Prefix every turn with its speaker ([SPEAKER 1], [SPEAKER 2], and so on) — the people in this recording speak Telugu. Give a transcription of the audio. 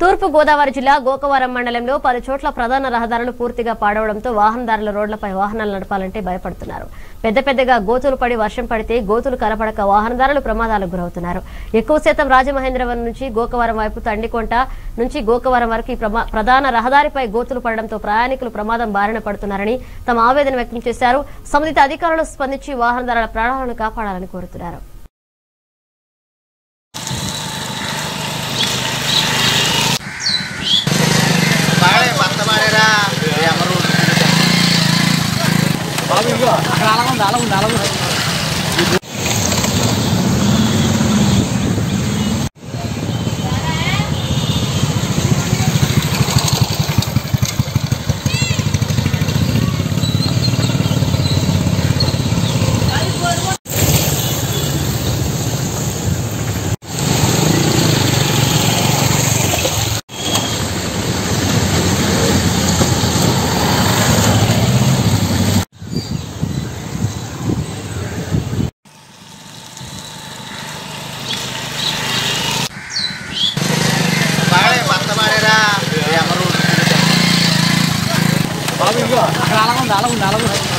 [SPEAKER 1] తూర్పు గోదావరి జిల్లా గోకవరం మండలంలో పలు చోట్ల ప్రధాన రహదారులు పూర్తిగా పాడవడంతో వాహనదారుల రోడ్లపై వాహనాలు నడపాలంటే భయపడుతున్నారు. పెద్ద పెద్దగా గోతులు పడి వర్షం పడితే గోతులు కనపడక వాహనదారులు ప్రమాదాలకు గురవుతున్నారు. ఎక్కువ శాతం రాజమహేంద్రవరం నుంచి గోకవరం వైపు తండికొంట నుంచి గోకవరం వరకు ఈ ప్రమా- ప్రధాన రహదారిపై గోతులు పడడంతో ప్రయాణికులు ప్రమాదం బారిన పడుతున్నారని తమ ఆవేదన వ్యక్తం చేశారు. సంబంధిత అధికారులు స్పందించి వాహనదారుల ప్రాణాలను కాపాడాలని కోరుతున్నారు.
[SPEAKER 2] బాగా భర్త మారేరా ఎవరు
[SPEAKER 3] అలాగే ఉంది అలాగే ఉంది అలాగే ఉంది